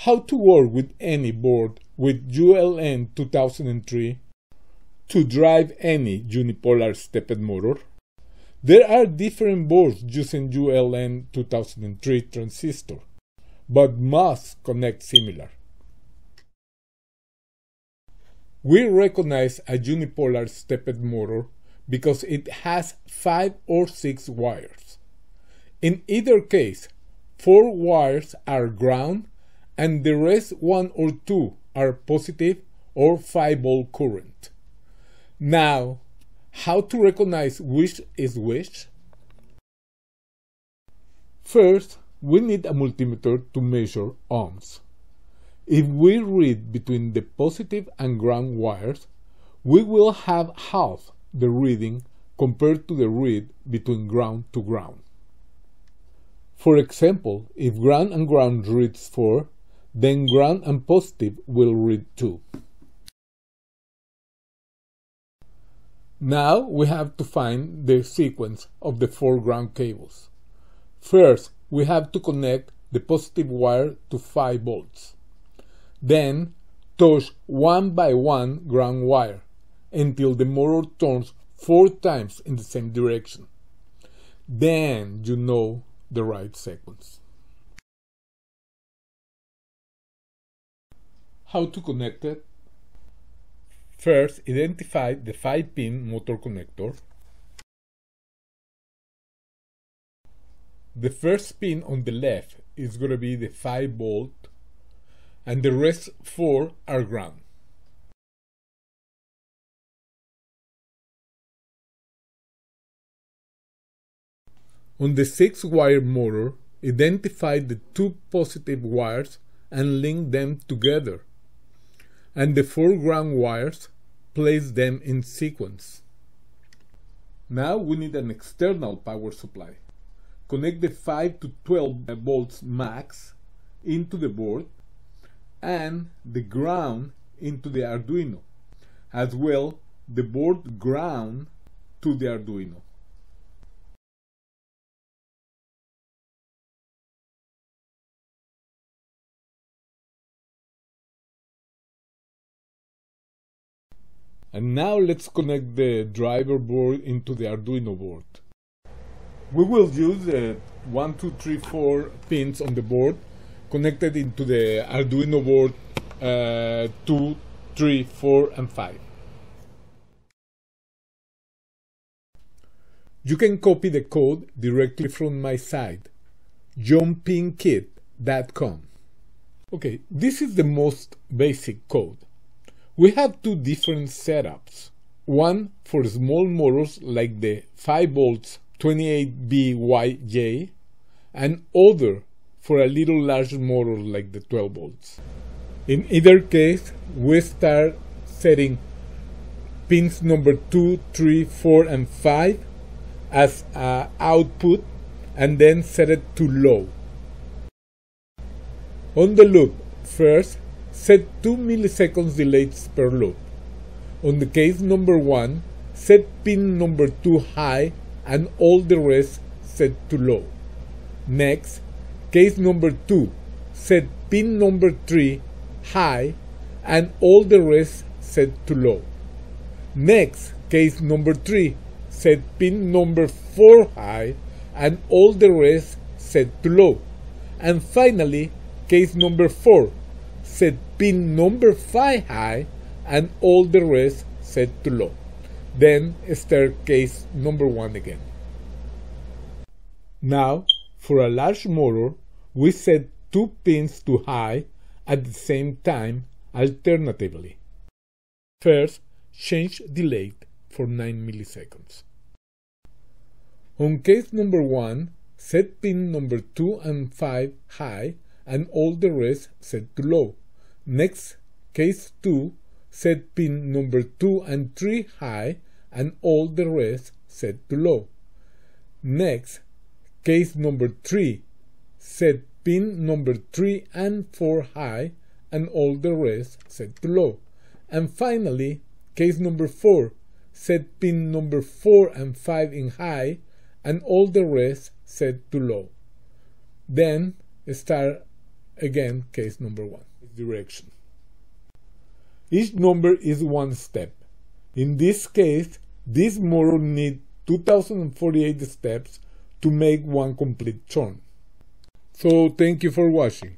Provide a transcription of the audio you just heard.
how to work with any board with ULN 2003 to drive any unipolar stepper motor. There are different boards using ULN 2003 transistor, but must connect similar. We recognize a unipolar stepper motor because it has 5 or 6 wires. In either case, 4 wires are ground and the rest 1 or 2 are positive or 5 volt current. Now, how to recognize which is which? First, we need a multimeter to measure ohms. If we read between the positive and ground wires, we will have half the reading compared to the read between ground to ground. For example, if ground and ground reads 4, then ground and positive will read 2. Now we have to find the sequence of the four ground cables. First, we have to connect the positive wire to 5 volts. Then, touch one by one ground wire until the motor turns four times in the same direction. Then you know the right sequence. How to connect it? First, identify the 5-pin motor connector. The first pin on the left is going to be the 5 volt and the rest 4 are ground. On the 6 wire motor, identify the two positive wires and link them together. And the foreground wires, place them in sequence. Now we need an external power supply. Connect the 5 to 12 volts max into the board and the ground into the Arduino, as well the board ground to the Arduino. And now let's connect the driver board into the Arduino board. We will use the 1, 2, 3, 4 pins on the board connected into the Arduino board uh, 2, 3, 4 and 5. You can copy the code directly from my site, jumpinkit.com. Okay, this is the most basic code. We have two different setups. One for small motors like the 5 volts 28BYJ and other for a little larger motor like the 12 volts. In either case, we start setting pins number 2, 3, 4 and 5 as uh, output and then set it to low. On the loop, first set 2 milliseconds delays per loop. On the case number 1, set pin number 2 high and all the rest set to low. Next, case number 2, set pin number 3 high and all the rest set to low. Next, case number 3, set pin number 4 high and all the rest set to low. And finally, case number 4, set pin number 5 high and all the rest set to low. Then staircase number 1 again. Now, for a large motor, we set two pins to high at the same time alternatively. First, change delay for 9 milliseconds. On case number 1, set pin number 2 and 5 high and all the rest set to low. Next, case 2, set pin number 2 and 3 high and all the rest set to low. Next, case number 3, set pin number 3 and 4 high and all the rest set to low. And finally, case number 4, set pin number 4 and 5 in high and all the rest set to low. Then start Again, case number one, direction. Each number is one step. In this case, this motor needs 2048 steps to make one complete turn. So thank you for watching.